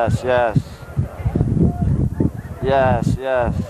Yes, yes. Yes, yes.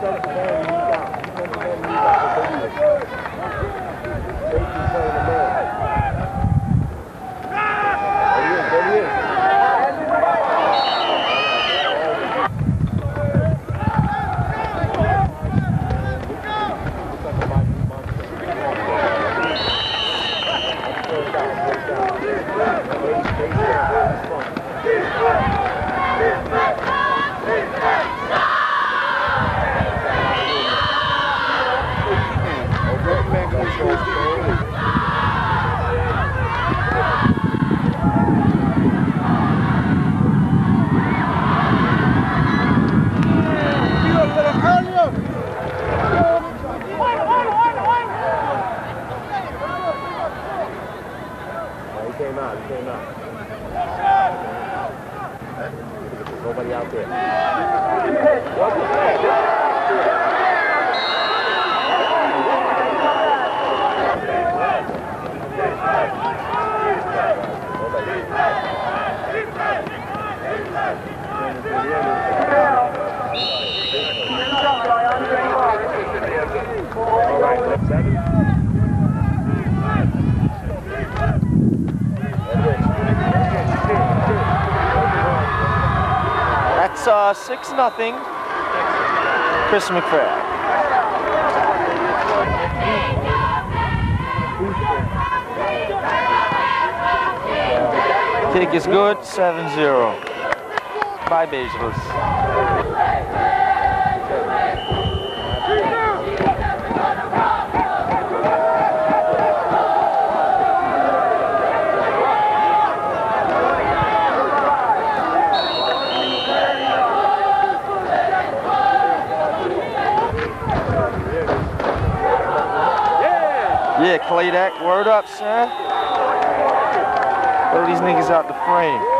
Thank you. came out. He came out. There's nobody out there. What the All right, seven. Uh, 6 nothing. Chris McFadden. Kick is good, 7-0. Bye, Bezos. Yeah, that. word up, son. Throw these niggas out the frame.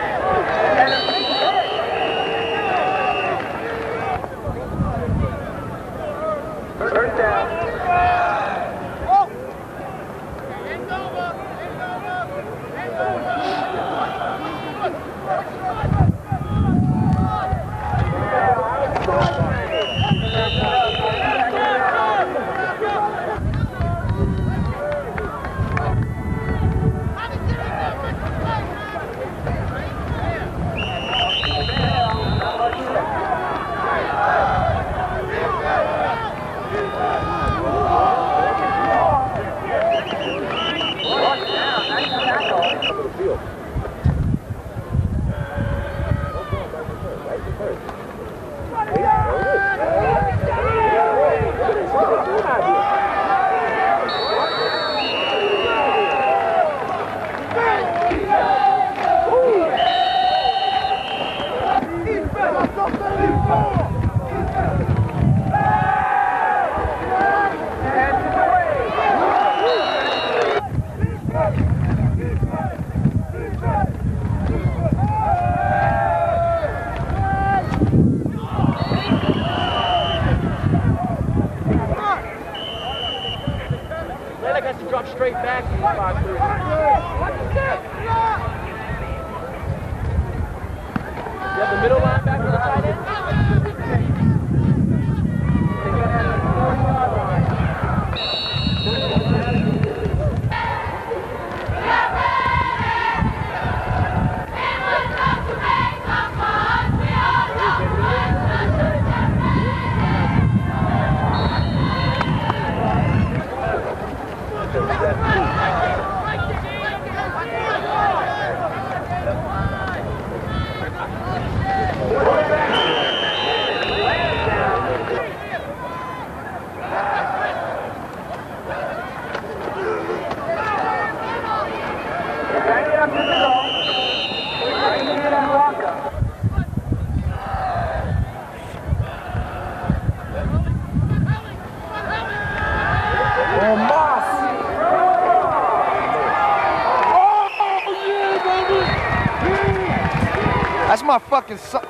You have the middle linebacker on the tight end? さ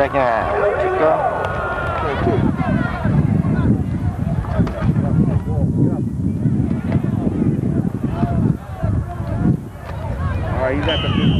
second half. All right, he's at the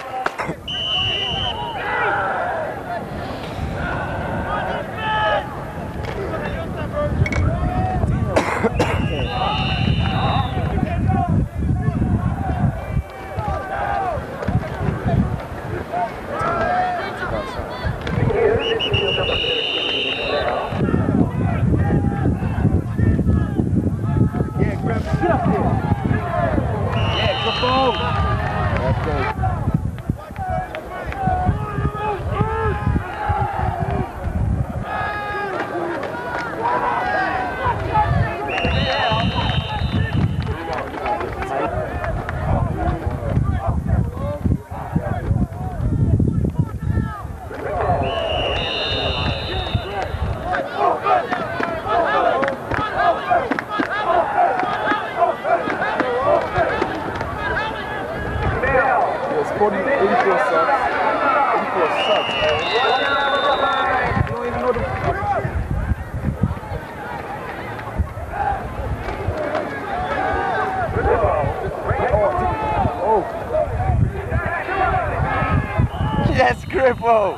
beautiful.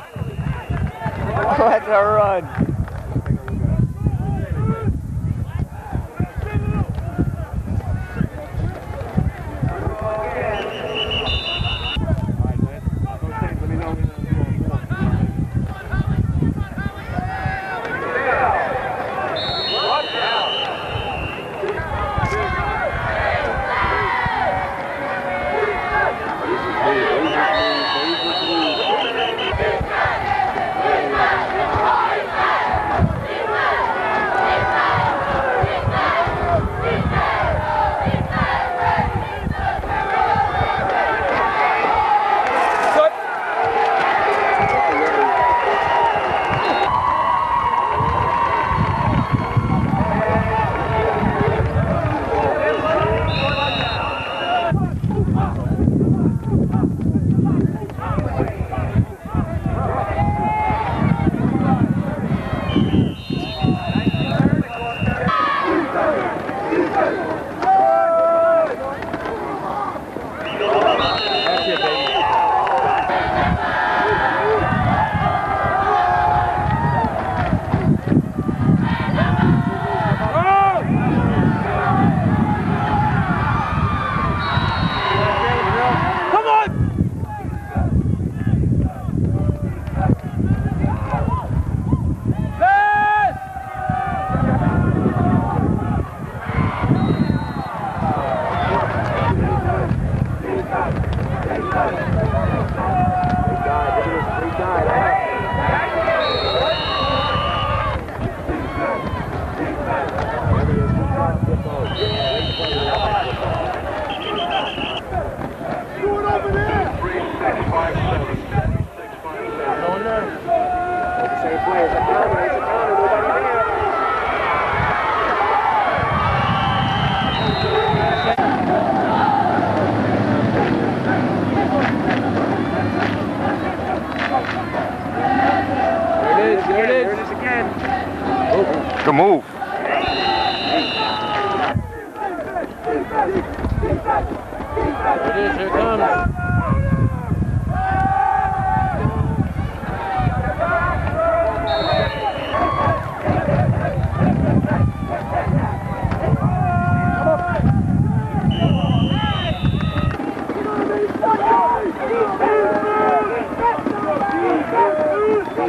What a run. Good move. Here it is, here it comes.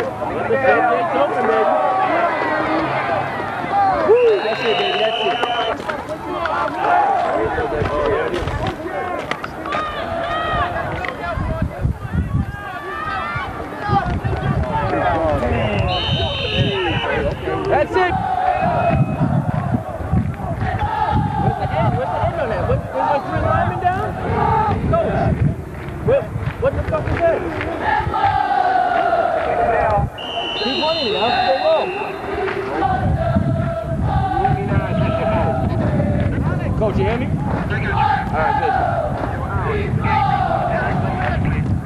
Let the floodgates open, baby. Woo, That's it, baby. That's it. That's it. Where's the end? Where's the end on that? What, there's like three linemen down? Coach. What, what the fuck is that? Keep running it. I'll. Coach, you hear me? All right, good.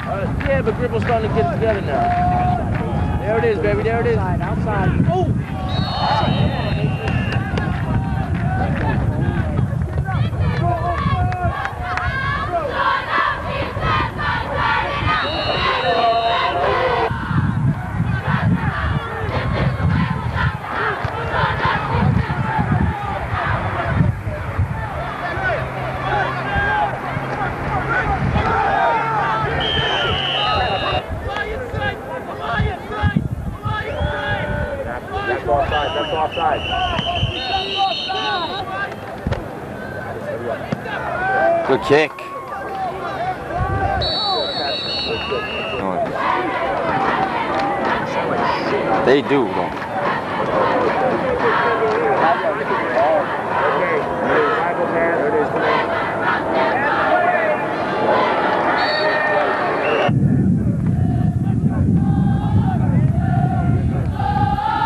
Uh, yeah, but Gripple's starting to get together now. There it is, baby. There it is. Outside, outside. Oh! Offside. Good kick. They do though. There it is. Come on.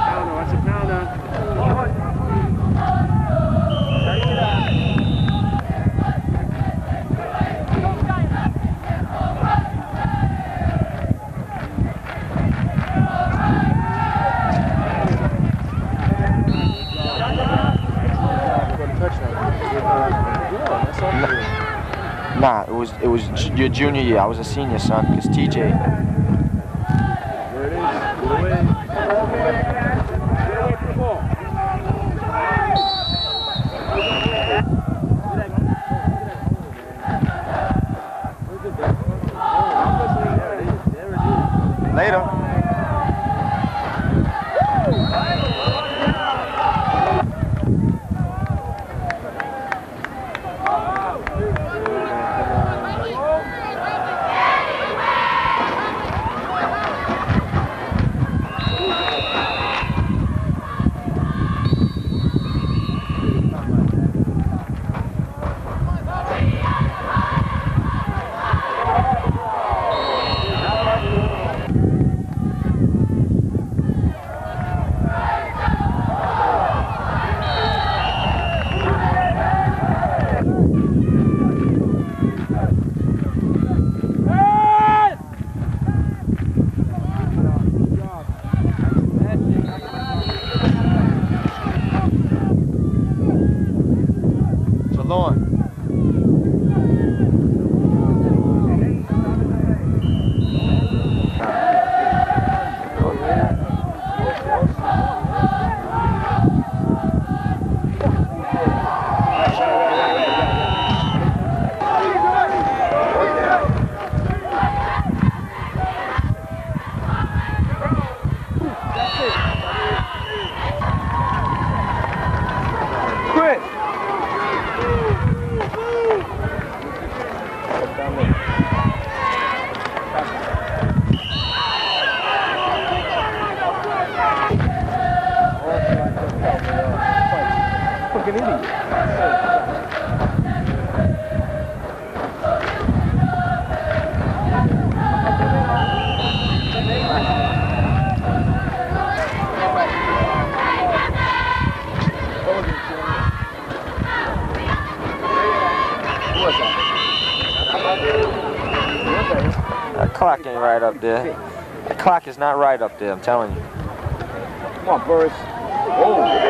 Pounder, watch it, pounder. Nah, it was it was your junior year. I was a senior, son. Cause TJ. Right up there. The clock is not right up there, I'm telling you. Come on, Burris. Oh.